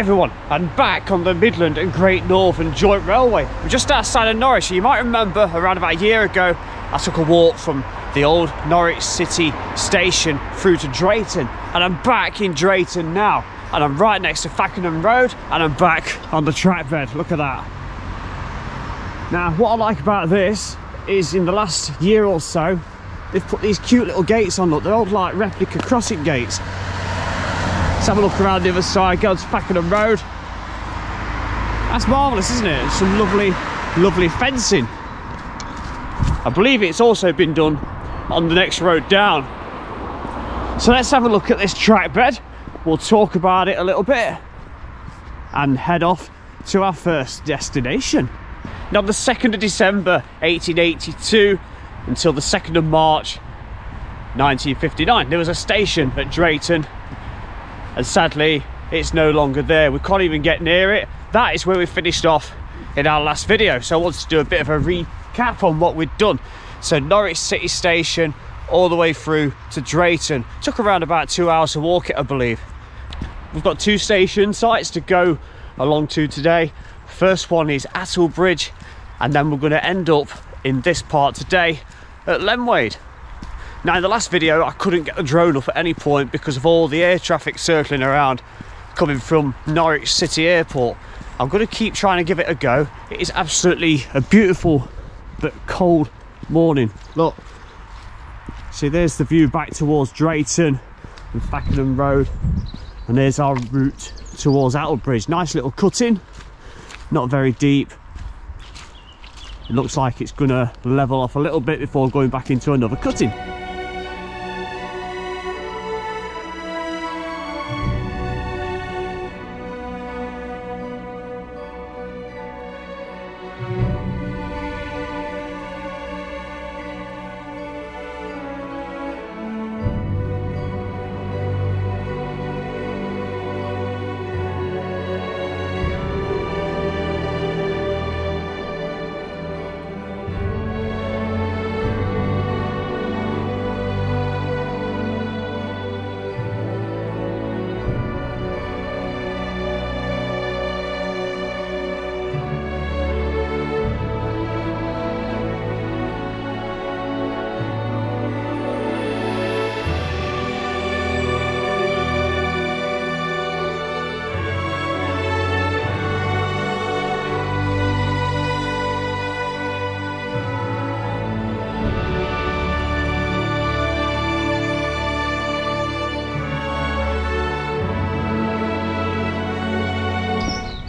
everyone and back on the Midland and Great Northern Joint Railway. We're just outside of Norwich. You might remember around about a year ago I took a walk from the old Norwich City station through to Drayton and I'm back in Drayton now and I'm right next to Fakenham Road and I'm back on the track bed. Look at that. Now what I like about this is in the last year or so they've put these cute little gates on. Look, they're old like replica crossing gates. Have a look around the other side, go to Fakenham Road. That's marvellous, isn't it? Some lovely, lovely fencing. I believe it's also been done on the next road down. So let's have a look at this track bed. We'll talk about it a little bit and head off to our first destination. Now the 2nd of December 1882 until the 2nd of March 1959 there was a station at Drayton and sadly it's no longer there. We can't even get near it. That is where we finished off in our last video. So I wanted to do a bit of a recap on what we'd done. So Norwich City Station all the way through to Drayton. Took around about two hours to walk it, I believe. We've got two station sites to go along to today. First one is Attlebridge, and then we're going to end up in this part today at Lenwade. Now in the last video I couldn't get the drone up at any point because of all the air traffic circling around coming from Norwich City Airport. I'm going to keep trying to give it a go. It is absolutely a beautiful but cold morning. Look, see there's the view back towards Drayton and Fakenham Road and there's our route towards Attlebridge. Nice little cutting, not very deep. It looks like it's going to level off a little bit before going back into another cutting.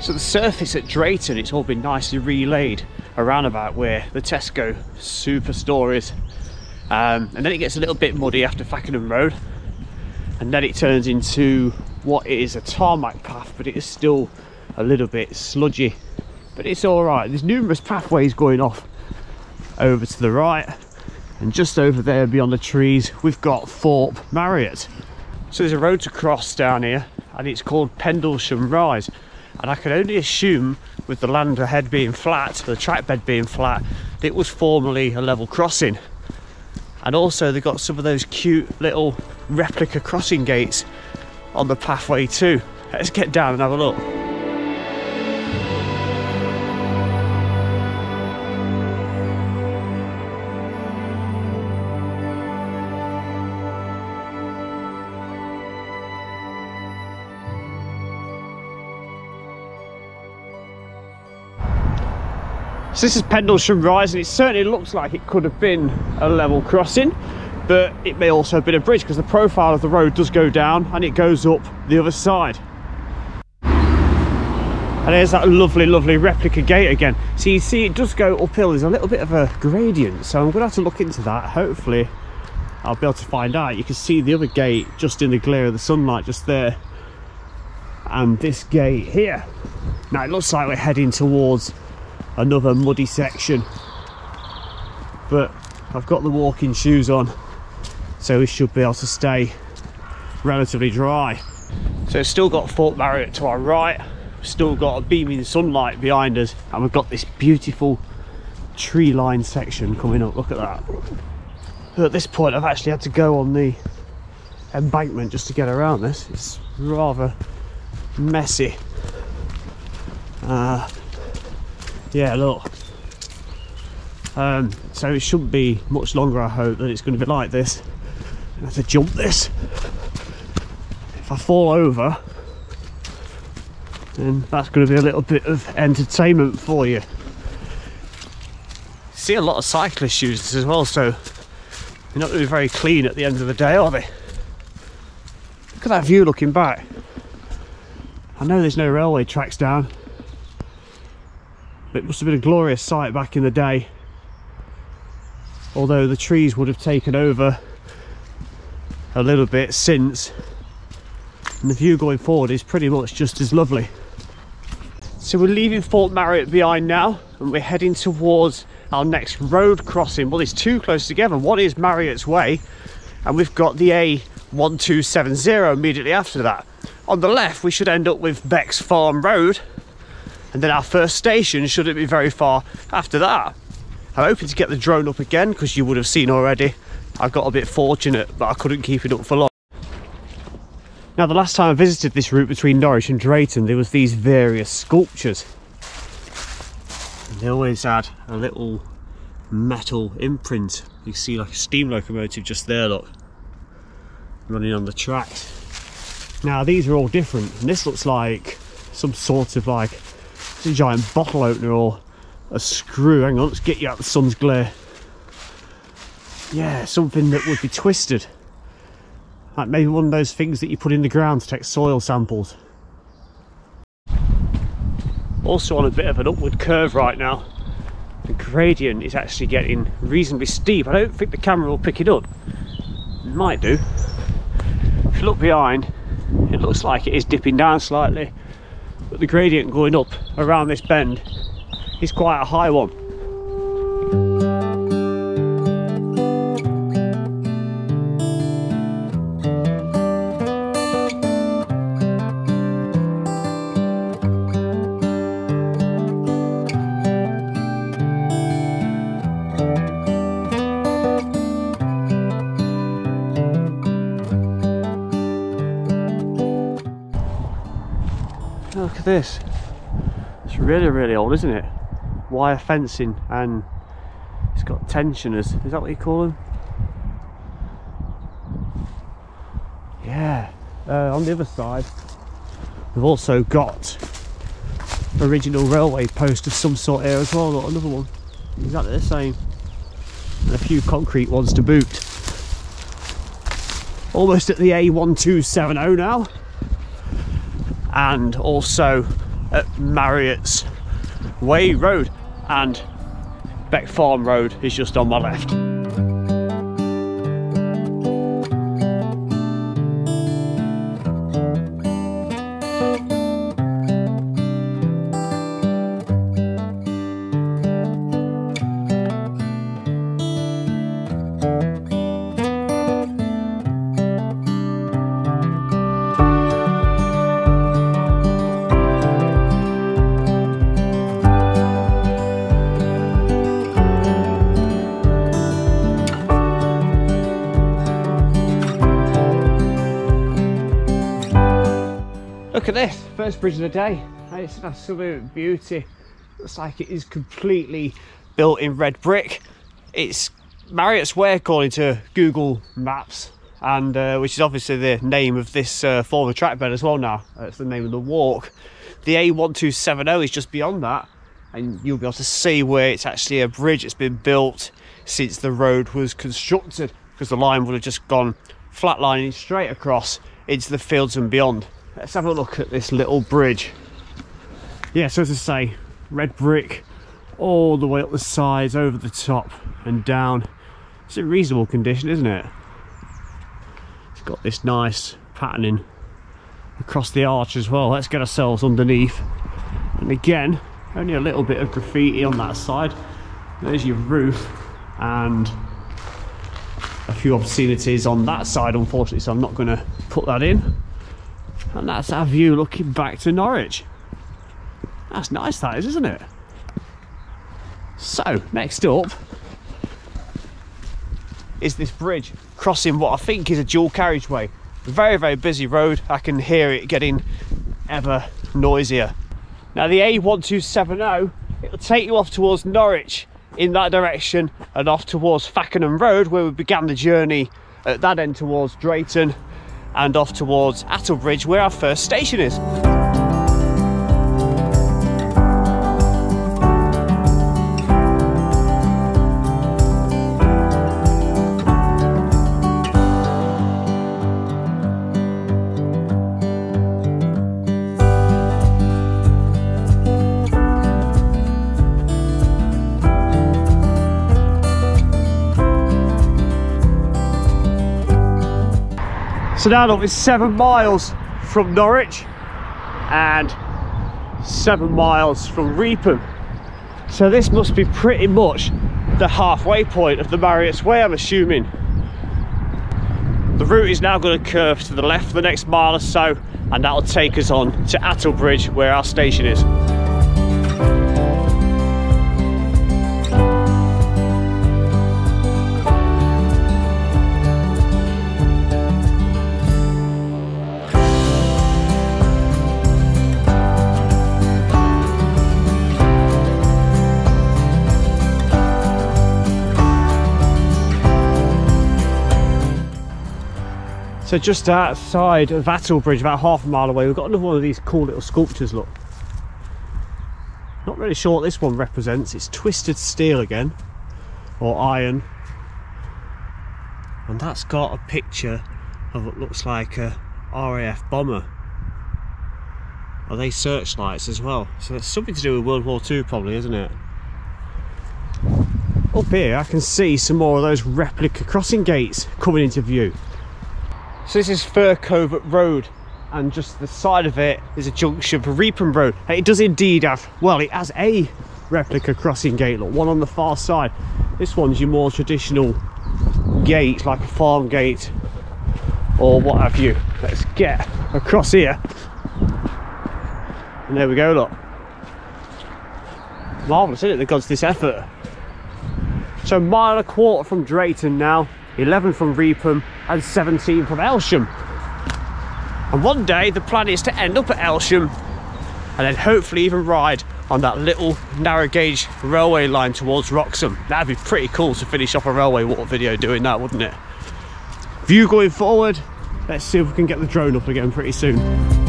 So the surface at Drayton, it's all been nicely relaid around about where the Tesco superstore is. Um, and then it gets a little bit muddy after Fakenham Road. And then it turns into what is a tarmac path, but it is still a little bit sludgy. But it's all right. There's numerous pathways going off over to the right. And just over there beyond the trees, we've got Thorpe Marriott. So there's a road to cross down here and it's called Pendlesham Rise and I can only assume with the land ahead being flat, the track bed being flat, it was formerly a level crossing. And also they've got some of those cute little replica crossing gates on the pathway too. Let's get down and have a look. So this is Pendlesham Rise and it certainly looks like it could have been a level crossing but it may also have been a bridge because the profile of the road does go down and it goes up the other side. And there's that lovely, lovely replica gate again. So you see it does go uphill, there's a little bit of a gradient so I'm going to have to look into that. Hopefully I'll be able to find out. You can see the other gate just in the glare of the sunlight just there. And this gate here. Now it looks like we're heading towards another muddy section. But I've got the walking shoes on so we should be able to stay relatively dry. So it's still got Thorpe Marriott to our right. We've still got a beaming sunlight behind us and we've got this beautiful tree line section coming up. Look at that. But at this point I've actually had to go on the embankment just to get around this. It's rather messy. Uh, yeah, look. Um, so it shouldn't be much longer, I hope, that it's going to be like this. I have to jump this. If I fall over, then that's going to be a little bit of entertainment for you. See a lot of cyclists use this as well, so they're not going to be very clean at the end of the day, are they? Look at that view looking back. I know there's no railway tracks down, it must have been a glorious sight back in the day. Although the trees would have taken over a little bit since, and the view going forward is pretty much just as lovely. So we're leaving Thorpe Marriott behind now, and we're heading towards our next road crossing. Well, it's too close together. One is Marriott's Way, and we've got the A1270 immediately after that. On the left, we should end up with Beck's Farm Road, and then our first station shouldn't be very far after that. I'm hoping to get the drone up again because you would have seen already. I got a bit fortunate, but I couldn't keep it up for long. Now, the last time I visited this route between Norwich and Drayton, there was these various sculptures. And they always had a little metal imprint. You see like a steam locomotive just there, look, running on the tracks. Now these are all different, and this looks like some sort of like a giant bottle opener or a screw. Hang on, let's get you out the sun's glare. Yeah, something that would be twisted. Like maybe one of those things that you put in the ground to take soil samples. Also on a bit of an upward curve right now. The gradient is actually getting reasonably steep. I don't think the camera will pick it up. It might do. If you look behind, it looks like it is dipping down slightly but the gradient going up around this bend is quite a high one at this. It's really, really old, isn't it? Wire fencing and it's got tensioners. Is that what you call them? Yeah. Uh, on the other side, we've also got original railway post of some sort here as well. Got another one. Exactly the same. And a few concrete ones to boot. Almost at the A1270 now and also at Marriott's Way Road and Beck Farm Road is just on my left. First bridge of the day. It's an absolute beauty. Looks like it is completely built in red brick. It's Marriott's Way according to Google Maps, and uh, which is obviously the name of this uh, former track bed as well now. Uh, it's the name of the walk. The A1270 is just beyond that, and you'll be able to see where it's actually a bridge. It's been built since the road was constructed, because the line would have just gone flatlining straight across into the fields and beyond. Let's have a look at this little bridge. Yeah, so as I say, red brick all the way up the sides, over the top and down. It's in reasonable condition, isn't it? It's got this nice patterning across the arch as well. Let's get ourselves underneath. And again, only a little bit of graffiti on that side. There's your roof and a few obscenities on that side, unfortunately, so I'm not going to put that in and that's our view looking back to Norwich. That's nice that is, isn't it? So, next up is this bridge crossing what I think is a dual carriageway. Very, very busy road. I can hear it getting ever noisier. Now the A1270, it'll take you off towards Norwich in that direction and off towards Fakenham Road where we began the journey at that end towards Drayton and off towards Attlebridge where our first station is. So now look, it's seven miles from Norwich and seven miles from Reepham. So this must be pretty much the halfway point of the Marriott's Way, I'm assuming. The route is now going to curve to the left for the next mile or so, and that'll take us on to Attlebridge, where our station is. So just outside of Attlebridge, about half a mile away, we've got another one of these cool little sculptures, look. Not really sure what this one represents. It's twisted steel again, or iron. And that's got a picture of what looks like a RAF bomber. Are they searchlights as well? So it's something to do with World War II probably, isn't it? Up here I can see some more of those replica crossing gates coming into view. So this is Fir Covert Road and just the side of it is a junction for Reepham Road. It does indeed have, well it has a replica crossing gate, look, one on the far side. This one's your more traditional gate, like a farm gate or what have you. Let's get across here. And there we go, look. Marvellous, isn't it, the gods this effort. So mile a quarter from Drayton now, 11 from Reepham and 17 from Aylsham. And one day the plan is to end up at Aylsham and then hopefully even ride on that little narrow gauge railway line towards Wroxham. That'd be pretty cool to finish off a railway walk video doing that, wouldn't it? View going forward, let's see if we can get the drone up again pretty soon.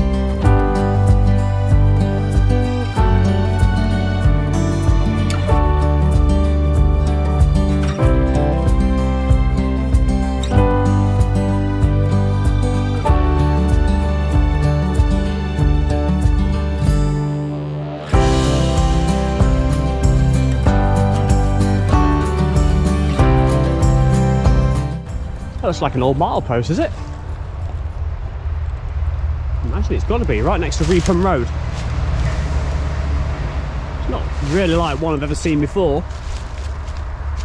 That looks like an old milepost, is it? Imagine it's got to be right next to Reepham Road. It's not really like one I've ever seen before,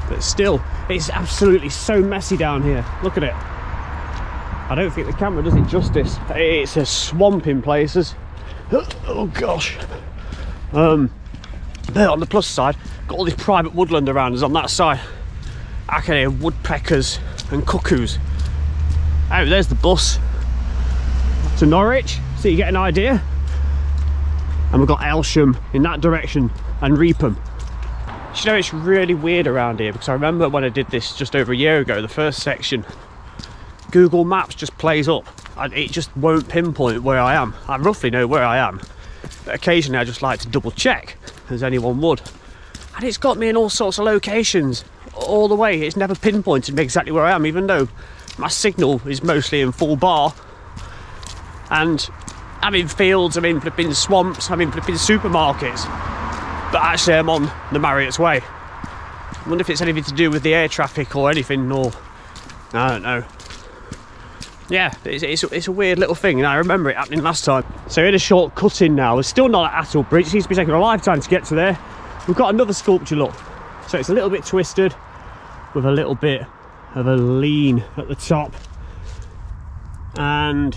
but still, it's absolutely so messy down here. Look at it. I don't think the camera does it justice. It's a swamp in places. Oh gosh. Um, but on the plus side, got all this private woodland around us on that side. I can hear woodpeckers and cuckoos. Oh, there's the bus to Norwich, so you get an idea. And we've got Aylsham in that direction and Reepham. You know, it's really weird around here because I remember when I did this just over a year ago, the first section, Google Maps just plays up and it just won't pinpoint where I am. I roughly know where I am. But occasionally I just like to double check, as anyone would. And it's got me in all sorts of locations all the way. It's never pinpointed me exactly where I am, even though my signal is mostly in full bar. And I'm in fields, I'm in flipping swamps, I'm in flipping supermarkets. But actually, I'm on the Marriott's Way. I wonder if it's anything to do with the air traffic or anything, or I don't know. Yeah, it's, it's, it's a weird little thing, and I remember it happening last time. So, in a short cut in now, we're still not at Attlebridge, it seems to be taking a lifetime to get to there. We've got another sculpture, look. So, it's a little bit twisted, with a little bit of a lean at the top. And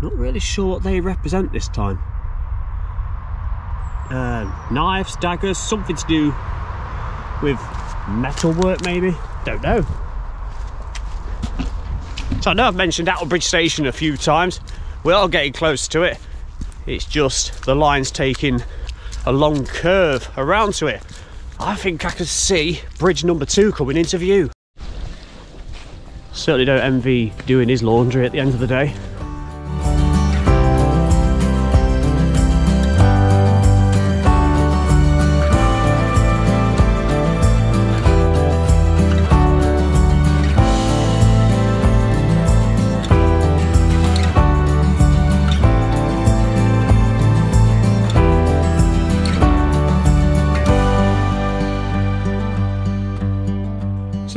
not really sure what they represent this time. Um, knives daggers something to do with metalwork maybe? Don't know. So I know I've mentioned Attlebridge station a few times. We are getting close to it. It's just the line's taking a long curve around to it. I think I can see bridge number two coming into view. Certainly don't envy doing his laundry at the end of the day.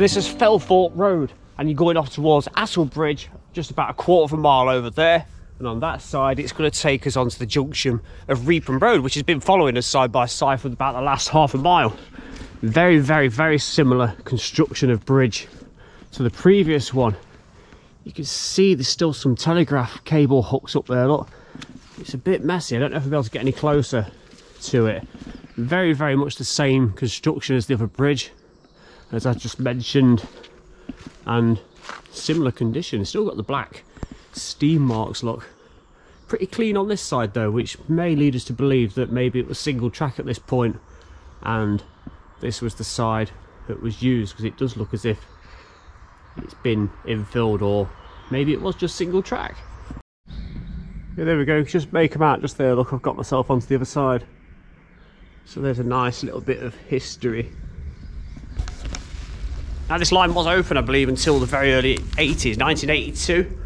So this is Felthorpe Road and you're going off towards Attlebridge, just about a quarter of a mile over there. And on that side, it's going to take us onto the junction of Reepham Road, which has been following us side by side for about the last half a mile. Very, very, very similar construction of bridge to the previous one. You can see there's still some telegraph cable hooks up there. Look, it's a bit messy. I don't know if I'll be able to get any closer to it. Very, very much the same construction as the other bridge as I just mentioned. And similar condition still got the black steam marks look pretty clean on this side though which may lead us to believe that maybe it was single track at this point and this was the side that was used because it does look as if it's been infilled or maybe it was just single track. Yeah there we go. Just make them out just there. Look I've got myself onto the other side. So there's a nice little bit of history now this line was open, I believe, until the very early 80s, 1982.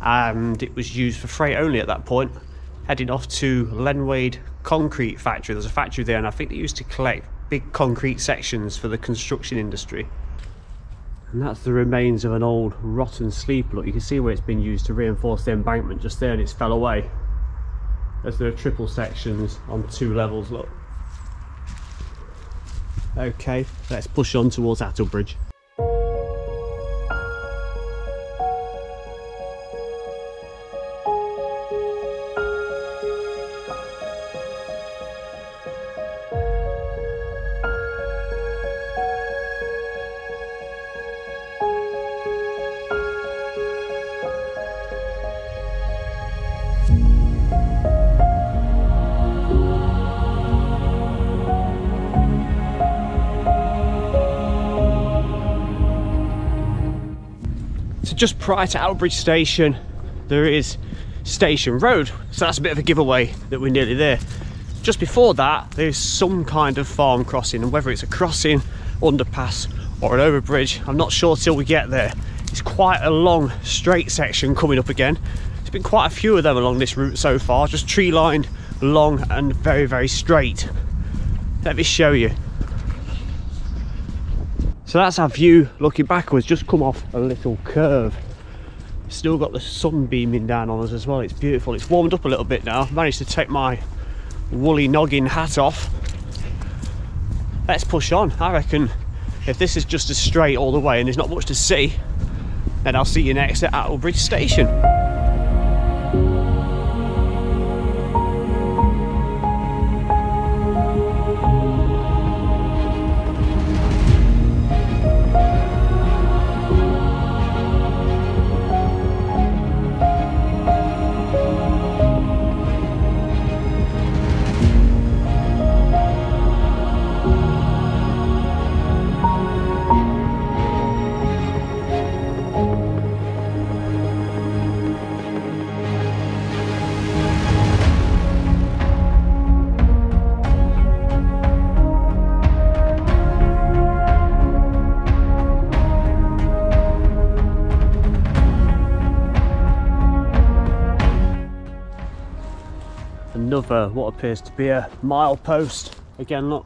And it was used for freight only at that point. Heading off to Lenwade Concrete Factory. There's a factory there and I think they used to collect big concrete sections for the construction industry. And that's the remains of an old rotten sleeper. Look, you can see where it's been used to reinforce the embankment just there and it's fell away. As there are triple sections on two levels, look. Okay, let's push on towards Attlebridge. Just prior to Attlebridge Station, there is Station Road. So that's a bit of a giveaway that we're nearly there. Just before that, there's some kind of farm crossing, and whether it's a crossing, underpass, or an overbridge, I'm not sure till we get there. It's quite a long straight section coming up again. There's been quite a few of them along this route so far, just tree lined, long, and very, very straight. Let me show you. So that's our view looking backwards, just come off a little curve. Still got the sun beaming down on us as well, it's beautiful. It's warmed up a little bit now. Managed to take my woolly noggin hat off. Let's push on. I reckon if this is just as straight all the way and there's not much to see, then I'll see you next at Attlebridge Station. Appears to be a mile post. Again look.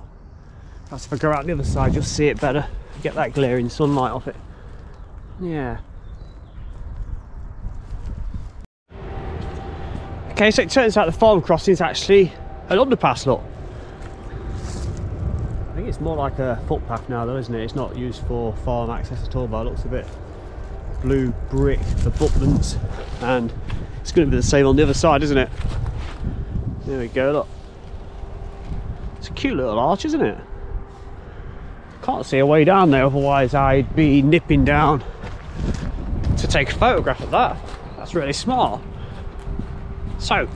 That's if I go out the other side you'll see it better. Get that glaring sunlight off it. Yeah. Okay so it turns out the farm crossing is actually an underpass look. I think it's more like a footpath now though isn't it? It's not used for farm access at all but it looks a bit blue brick abutments and it's going to be the same on the other side isn't it there we go, look. It's a cute little arch, isn't it? Can't see a way down there, otherwise I'd be nipping down to take a photograph of that. That's really smart. So,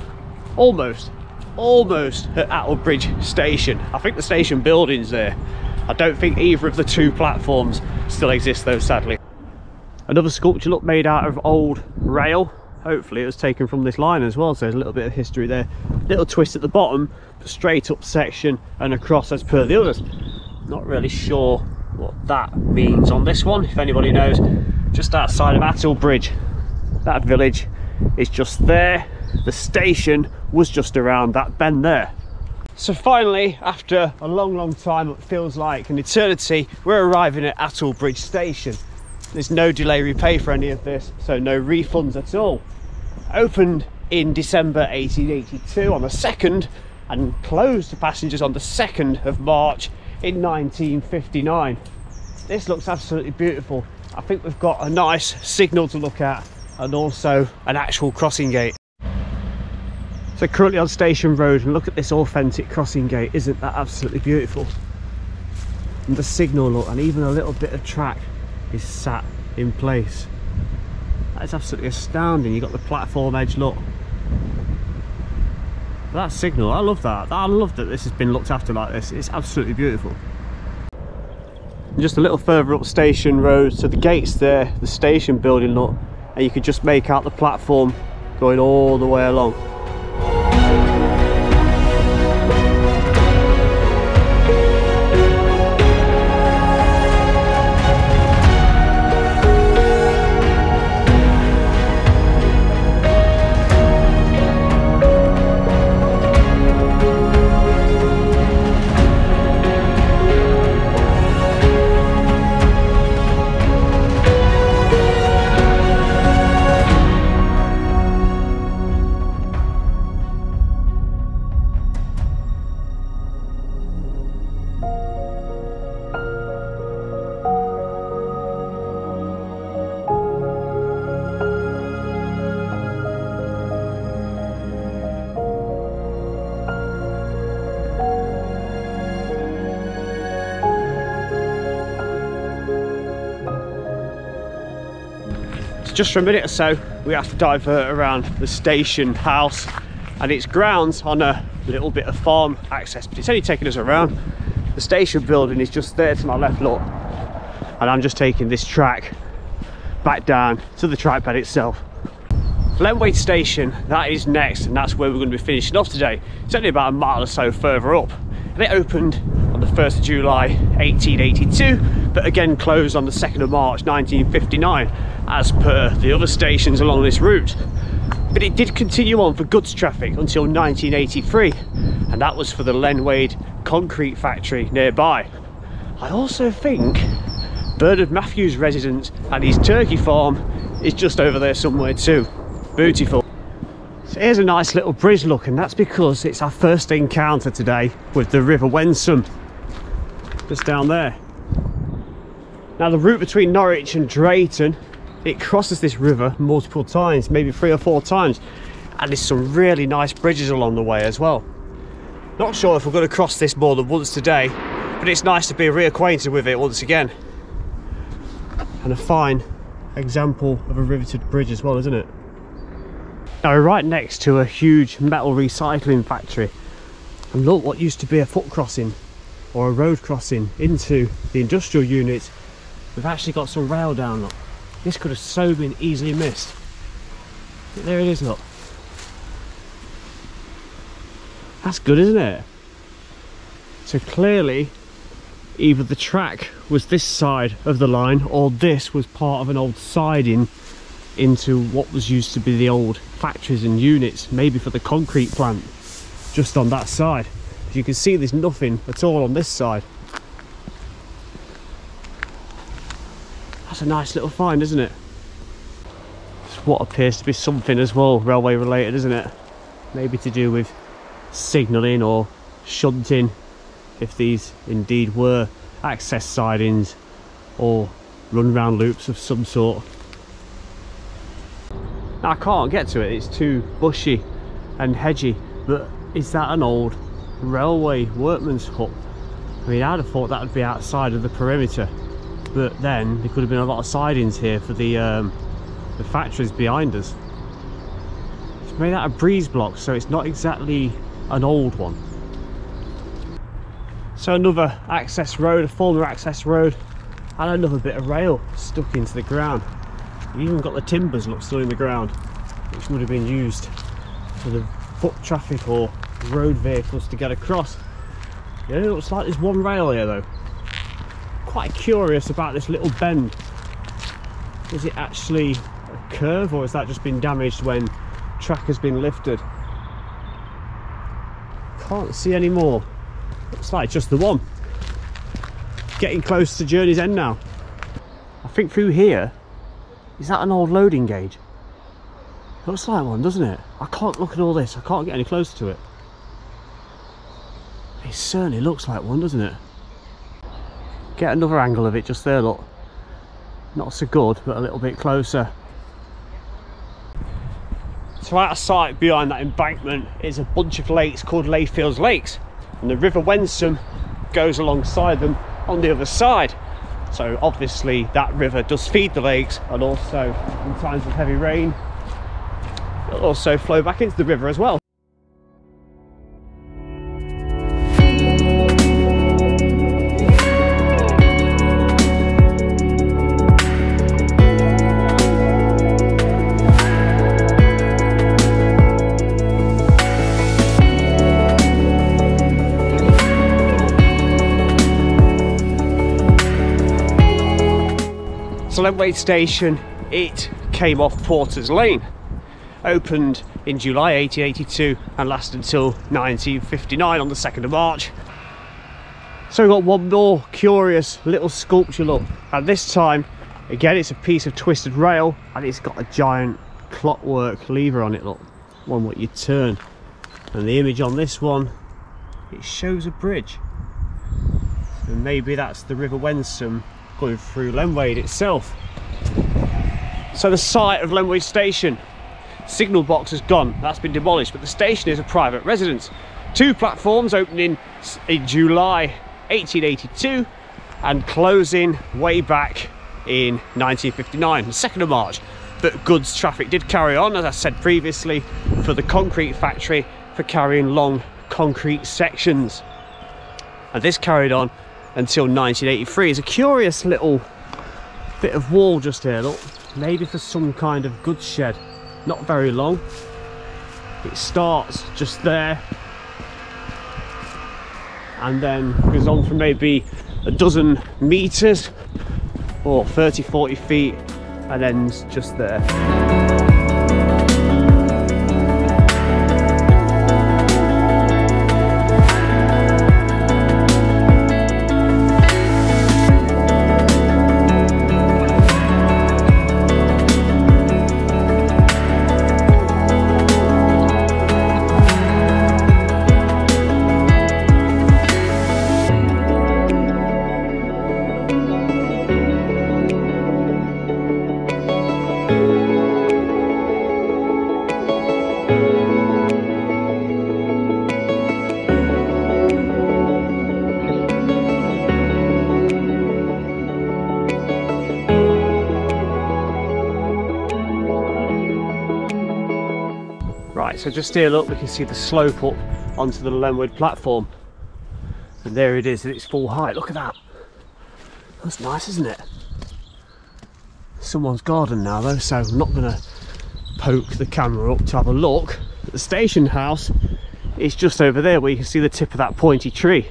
almost, almost at Attlebridge Station. I think the station building's there. I don't think either of the two platforms still exist though, sadly. Another sculpture look made out of old rail. Hopefully it was taken from this line as well, so there's a little bit of history there. Little twist at the bottom, straight up section and across as per the others. Not really sure what that means on this one, if anybody knows. Just outside of Attlebridge, that village is just there. The station was just around that bend there. So finally, after a long, long time, it feels like an eternity, we're arriving at Attlebridge Station. There's no delay repay for any of this, so no refunds at all. Opened in December 1882 on the 2nd and closed to passengers on the 2nd of March in 1959. This looks absolutely beautiful. I think we've got a nice signal to look at and also an actual crossing gate. So currently on Station Road and look at this authentic crossing gate, isn't that absolutely beautiful? And the signal look and even a little bit of track is sat in place. That is absolutely astounding. You've got the platform edge look. That signal, I love that. I love that this has been looked after like this. It's absolutely beautiful. Just a little further up Station Road, so the gates there, the station building look, and you could just make out the platform going all the way along. Just for a minute or so we have to divert around the station house and its grounds on a little bit of farm access but it's only taking us around. The station building is just there to my left look and I'm just taking this track back down to the track bed itself. Lenwade station that is next and that's where we're going to be finishing off today. It's only about a mile or so further up and it opened on the 1st of July 1882 but again closed on the 2nd of March 1959 as per the other stations along this route. But it did continue on for goods traffic until 1983 and that was for the Lenwade concrete factory nearby. I also think Bernard Matthews' residence and his turkey farm is just over there somewhere too. Beautiful. So here's a nice little bridge look and that's because it's our first encounter today with the River Wensum just down there. Now the route between Norwich and Drayton, it crosses this river multiple times, maybe three or four times. And there's some really nice bridges along the way as well. Not sure if we're going to cross this more than once today, but it's nice to be reacquainted with it once again. And a fine example of a riveted bridge as well, isn't it? Now we're right next to a huge metal recycling factory. And look what used to be a foot crossing or a road crossing into the industrial unit we've actually got some rail down look this could have so been easily missed. But there it is look. That's good isn't it? So clearly either the track was this side of the line or this was part of an old siding into what was used to be the old factories and units maybe for the concrete plant just on that side. As you can see there's nothing at all on this side That's a nice little find, isn't it? It's what appears to be something as well, railway related, isn't it? Maybe to do with signalling or shunting, if these indeed were access sidings or run round loops of some sort. I can't get to it, it's too bushy and hedgy, but is that an old railway workman's hut? I mean, I'd have thought that would be outside of the perimeter but then there could have been a lot of sidings here for the um, the factories behind us It's made out of breeze blocks, so it's not exactly an old one. So another access road, a former access road, and another bit of rail stuck into the ground. You even got the timbers look still in the ground, which would have been used for the foot traffic or road vehicles to get across. It looks like there's one rail here though. Quite curious about this little bend. Is it actually a curve or has that just been damaged when track has been lifted? Can't see any more. Looks like just the one. Getting close to Journey's End now. I think through here, is that an old loading gauge? Looks like one, doesn't it? I can't look at all this, I can't get any closer to it. It certainly looks like one, doesn't it? Get another angle of it just there, look. Not so good, but a little bit closer. So out of sight behind that embankment is a bunch of lakes called Layfields Lakes. And the River Wensum goes alongside them on the other side. So obviously that river does feed the lakes and also in times of heavy rain, it'll also flow back into the river as well. So Station, it came off Porter's Lane. Opened in July 1882 and lasted until 1959 on the 2nd of March. So we've got one more curious little sculpture look. And this time, again, it's a piece of twisted rail and it's got a giant clockwork lever on it, look. One what you turn. And the image on this one, it shows a bridge. And maybe that's the River Wensum through Lenwade itself. So the site of Lenwade Station, signal box has gone, that's been demolished, but the station is a private residence. Two platforms opening in July 1882 and closing way back in 1959, the 2nd of March. But goods traffic did carry on, as I said previously, for the concrete factory for carrying long concrete sections. And this carried on until 1983. It's a curious little bit of wall just here, look. Maybe for some kind of goods shed. Not very long. It starts just there and then goes on for maybe a dozen meters or 30 40 feet and ends just there Just here look, we can see the slope up onto the Lenwade platform. And there it is at its full height, look at that. That's nice, isn't it? Someone's garden now though, so I'm not gonna poke the camera up to have a look. The station house is just over there where you can see the tip of that pointy tree.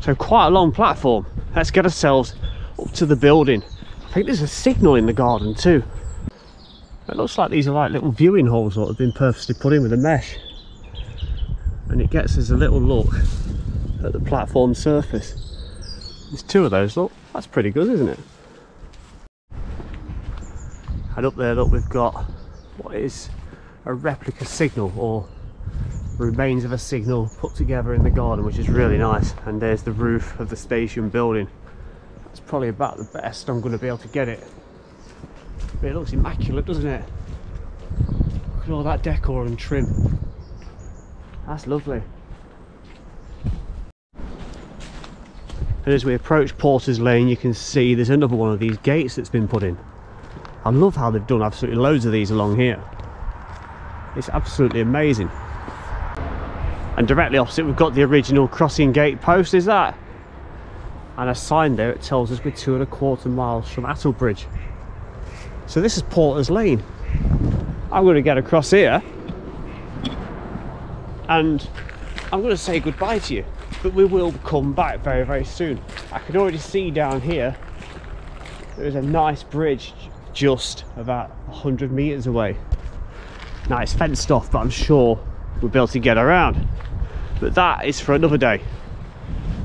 So quite a long platform. Let's get ourselves up to the building. I think there's a signal in the garden too. It looks like these are like little viewing holes that have been purposely put in with a mesh. And it gets us a little look at the platform surface. There's two of those, look. That's pretty good, isn't it? And up there, look, we've got what is a replica signal or remains of a signal put together in the garden, which is really nice. And there's the roof of the station building. That's probably about the best I'm going to be able to get it. But it looks immaculate, doesn't it? Look at all that decor and trim. That's lovely. And as we approach Porter's Lane, you can see there's another one of these gates that's been put in. I love how they've done absolutely loads of these along here. It's absolutely amazing. And directly opposite, we've got the original crossing gate post, is that? And a sign there, it tells us we're two and a quarter miles from Attlebridge. So this is Porter's Lane. I'm going to get across here and I'm going to say goodbye to you, but we will come back very, very soon. I can already see down here there is a nice bridge just about 100 meters away. Now it's fenced off, but I'm sure we'll be able to get around. But that is for another day.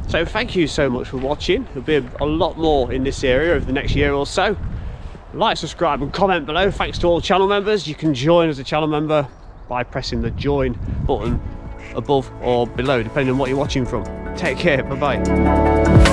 So thank you so much for watching. There'll be a, a lot more in this area over the next year or so. Like, subscribe and comment below. Thanks to all channel members. You can join as a channel member by pressing the join button above or below, depending on what you're watching from. Take care, bye bye.